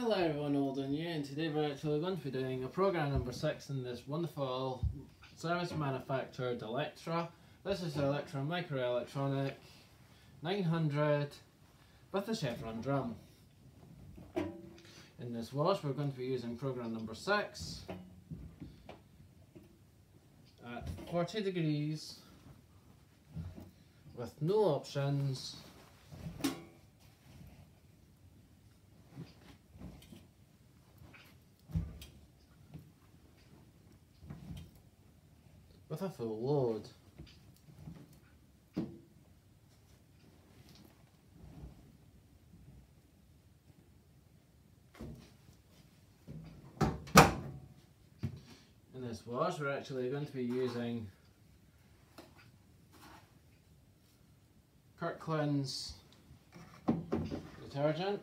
Hello everyone, old and new, and today we're actually going to be doing a program number 6 in this wonderful Servis manufactured Electra. This is the Electra Microelectronic 900 with a chevron drum. In this wash we're going to be using program number 6 at 40 degrees with no options What's that for award? In this wash we're actually going to be using Kirkland's detergent.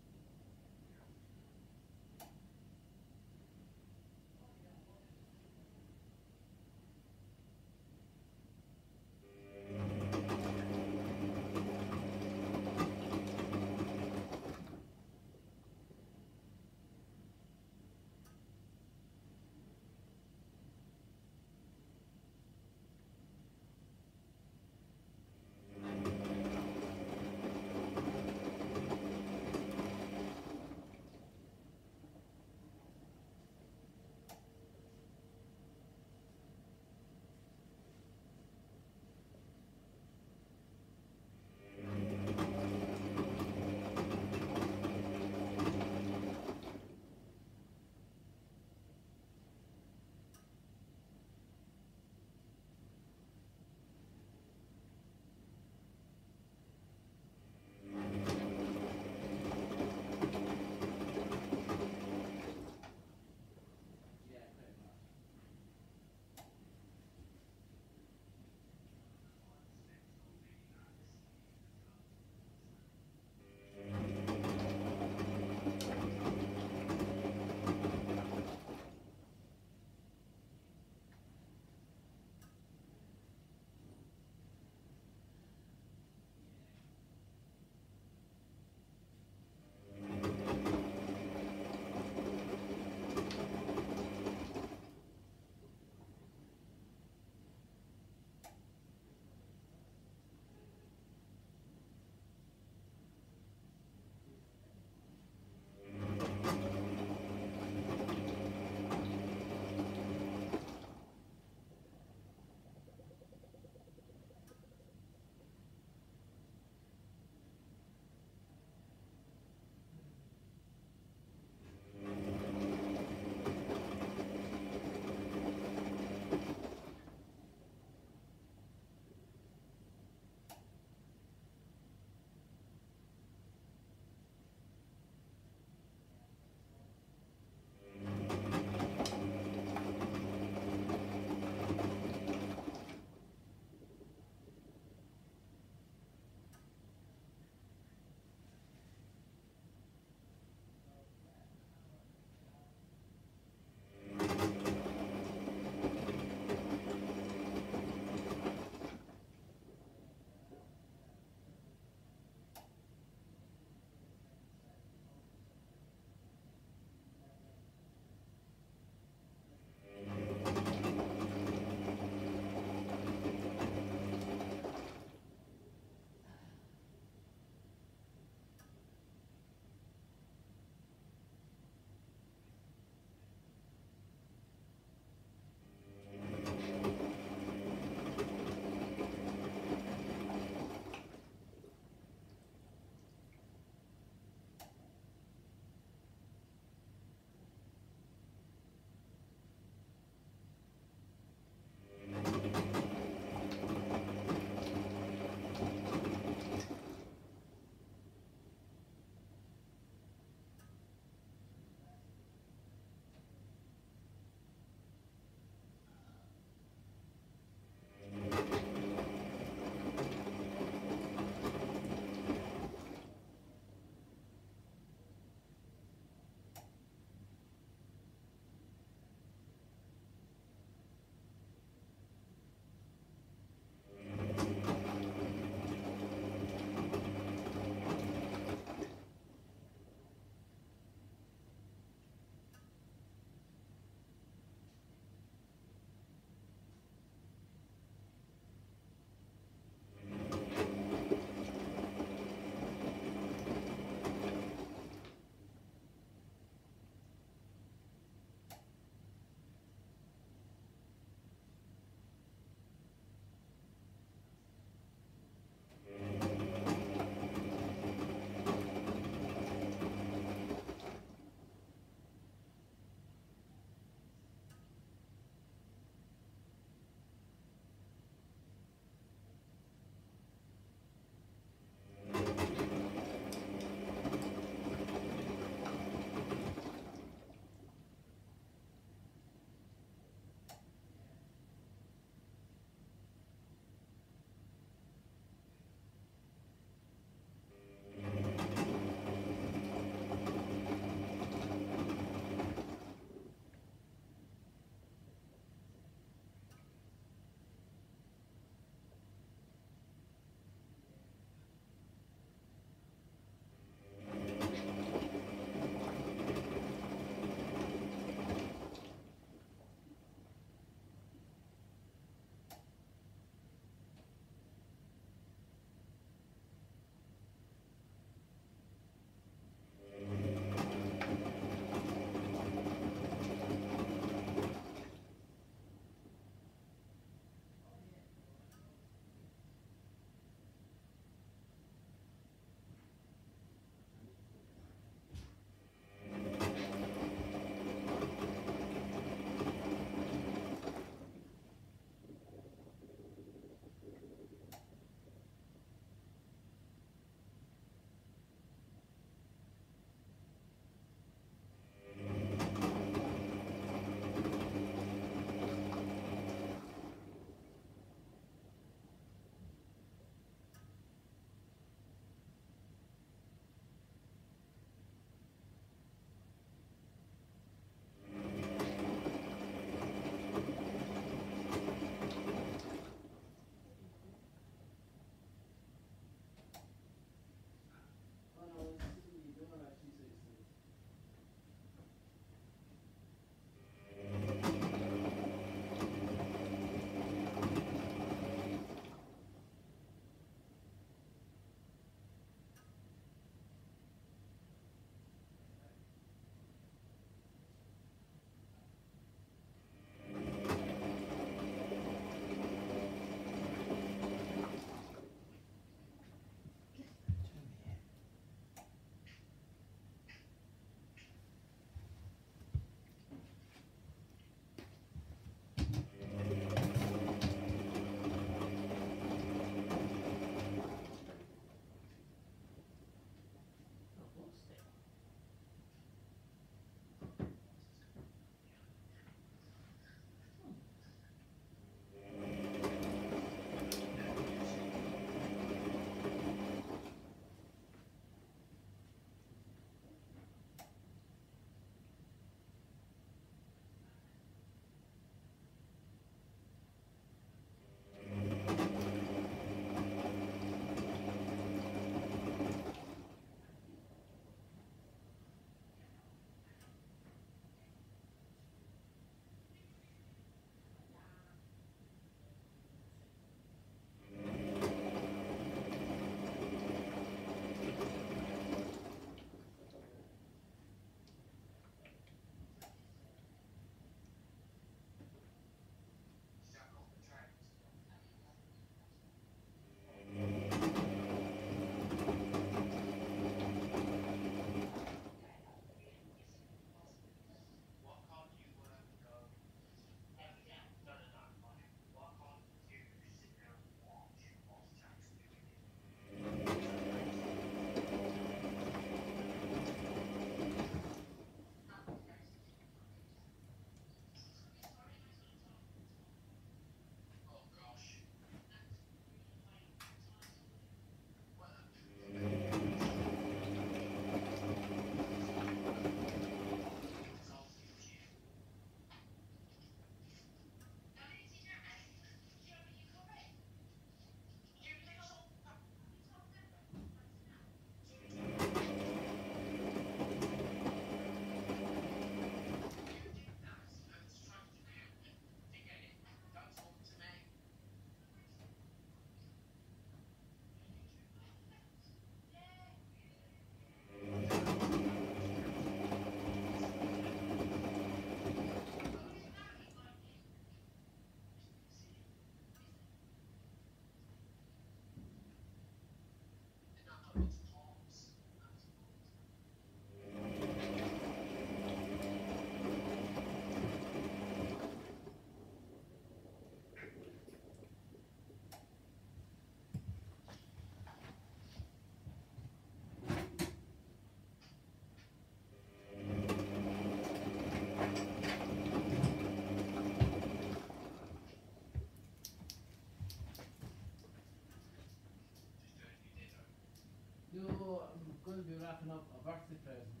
going to be wrapping up a birthday present.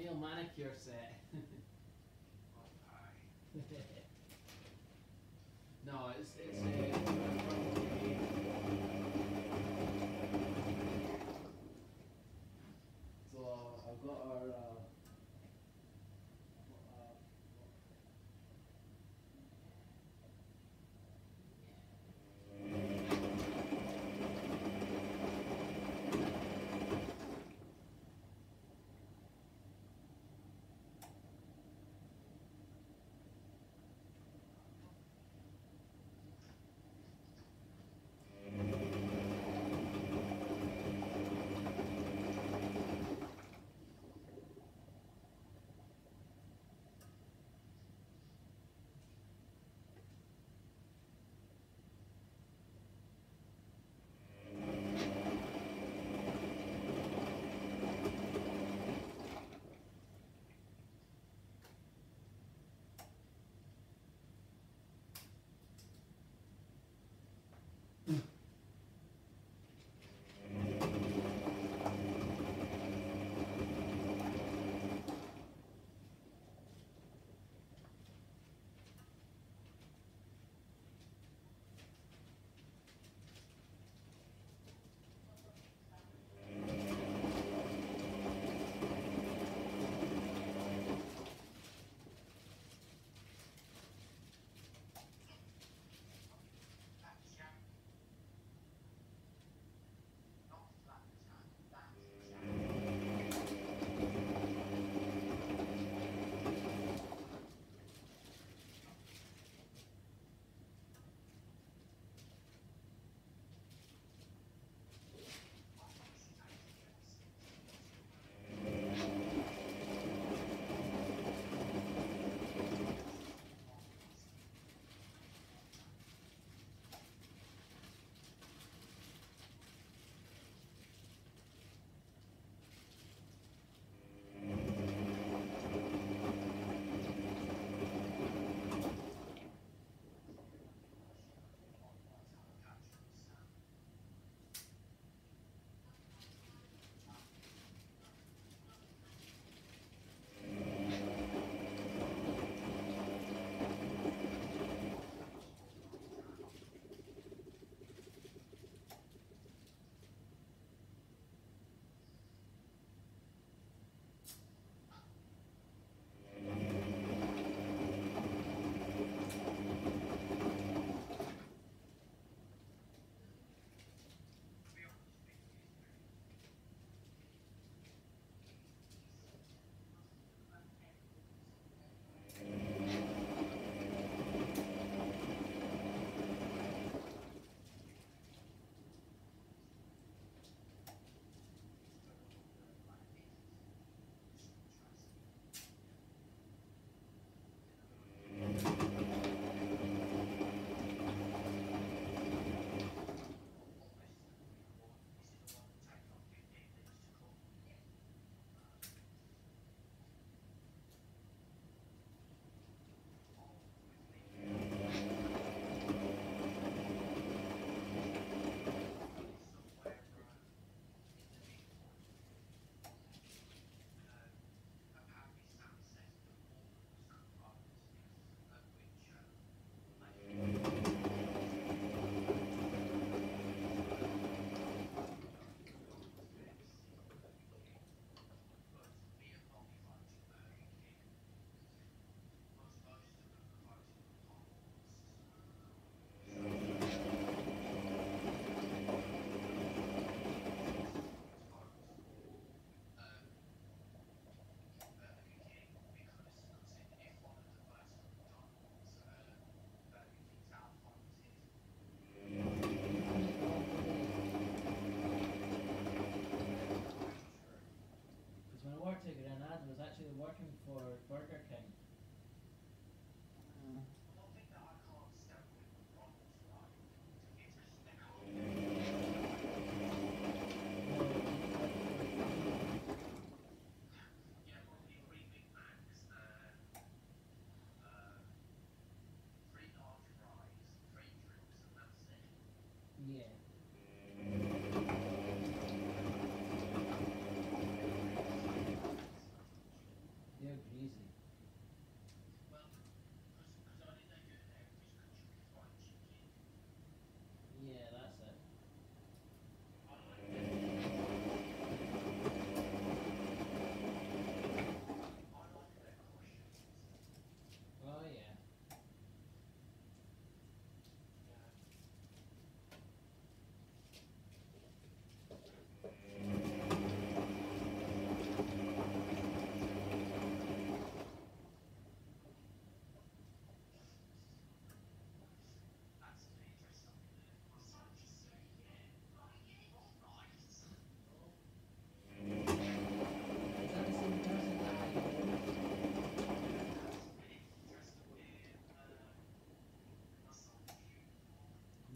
Male manicure set.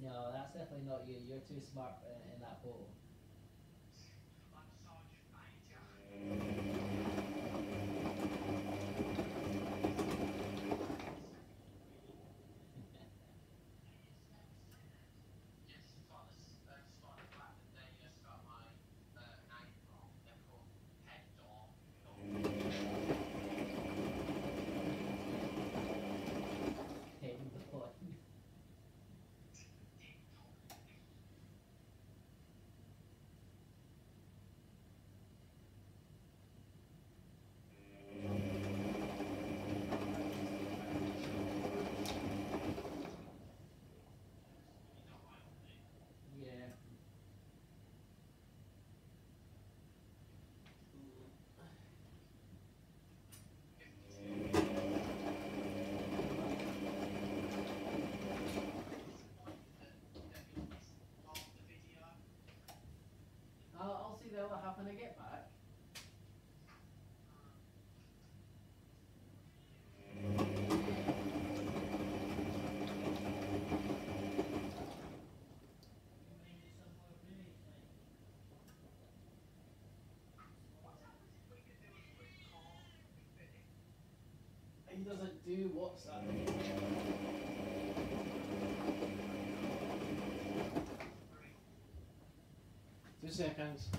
No, that's definitely not you. You're too smart in, that pool. Happen get back. He doesn't do WhatsApp. Two seconds.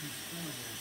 transformative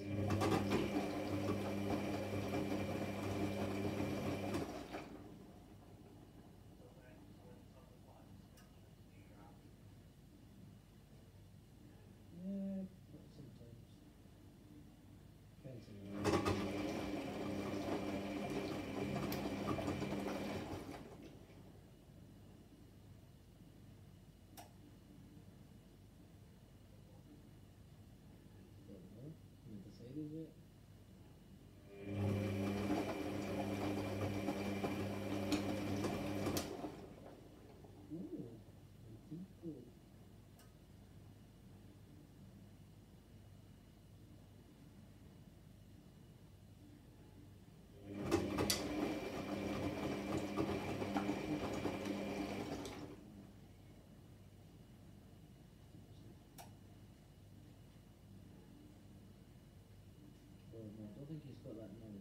or Decided I don't think he's got that now.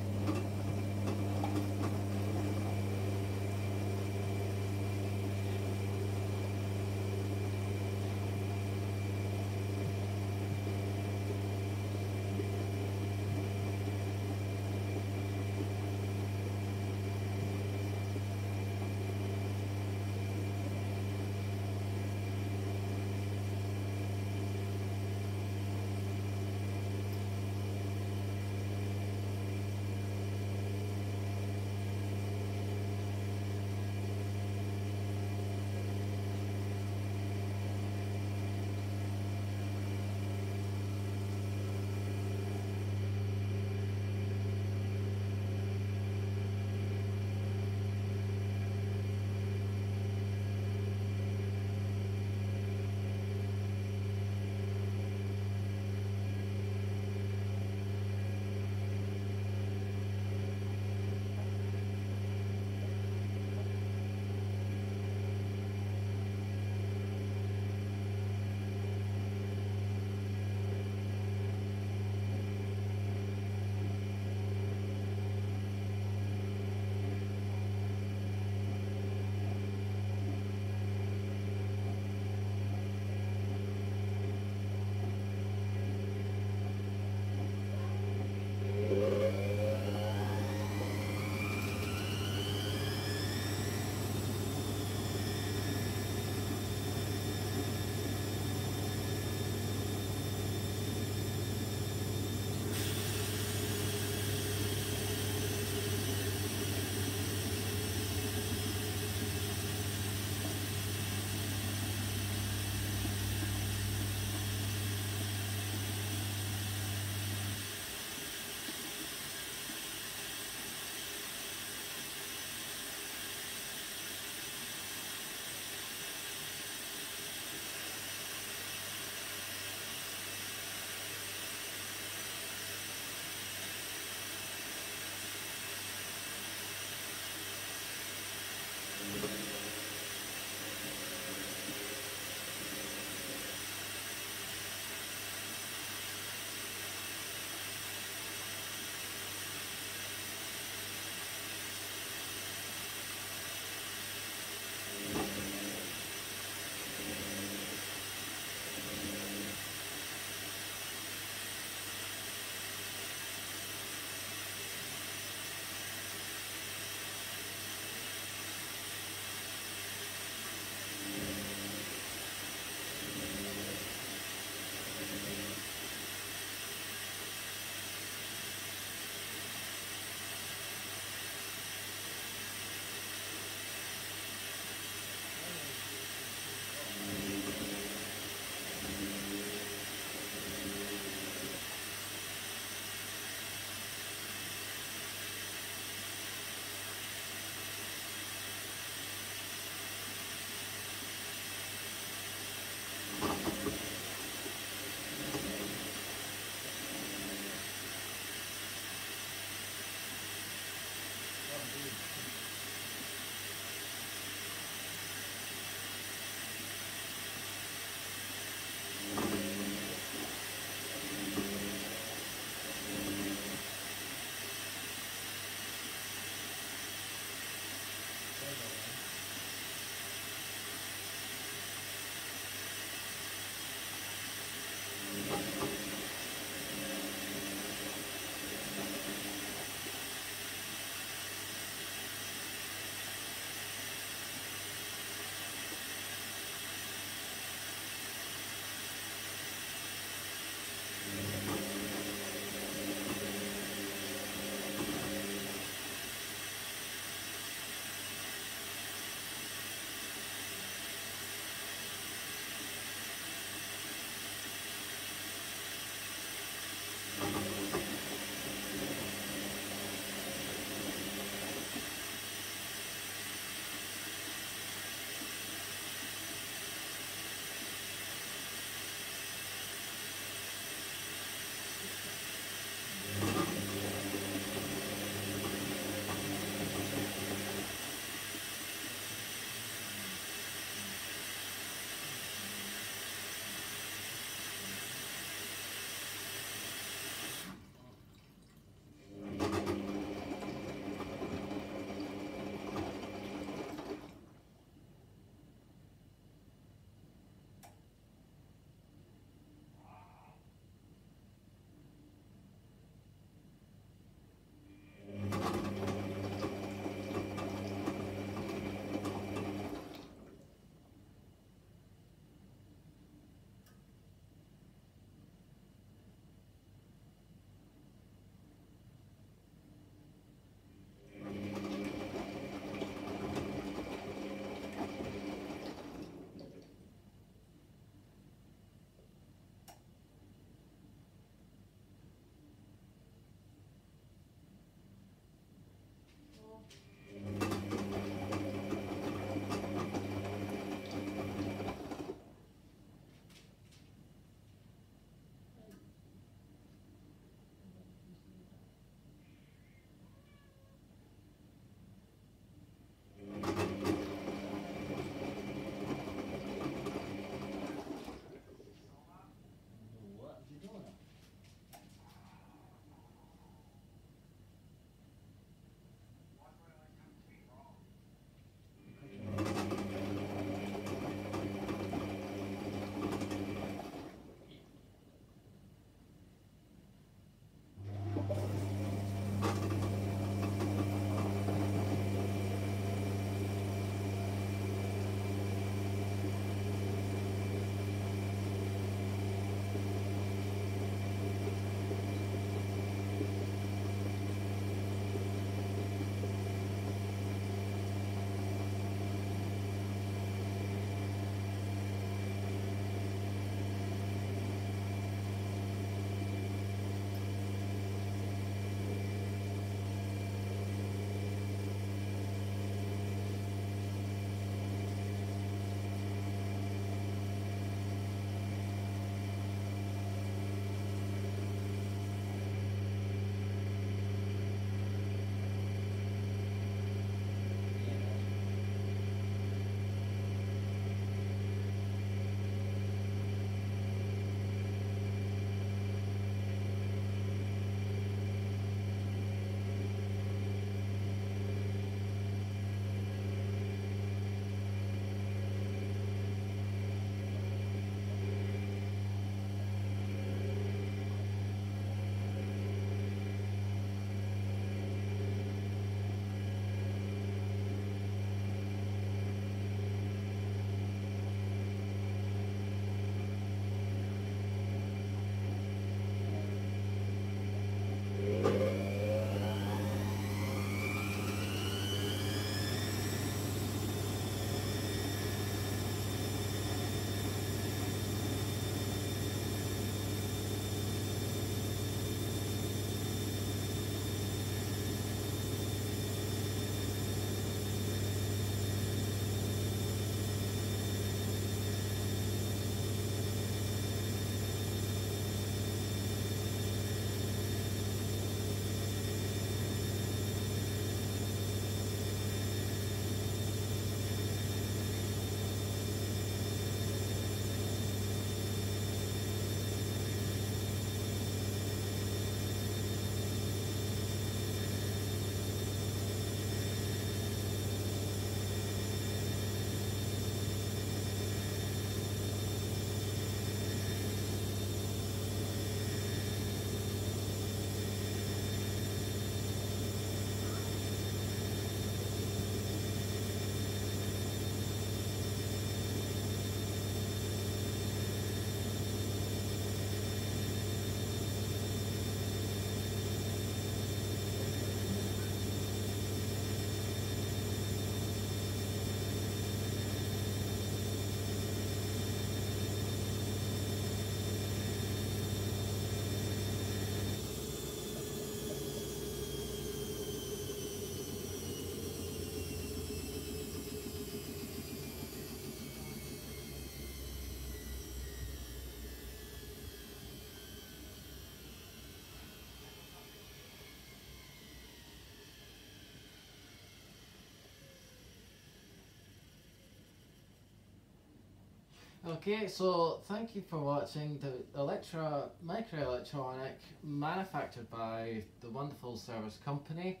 Okay, so thank you for watching the Electra microelectronic manufactured by the wonderful Servis company.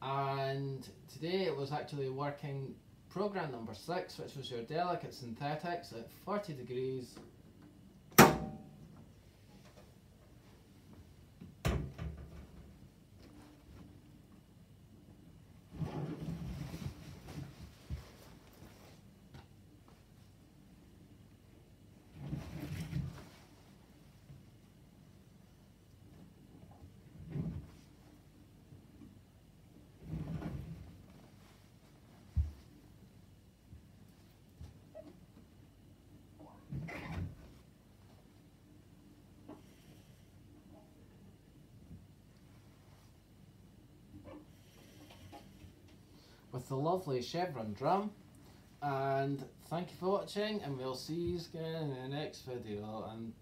And today it was actually working program number six, which was your delicate synthetics at 40 degrees with the lovely chevron drum. And thank you for watching, and we'll see you again in the next video. And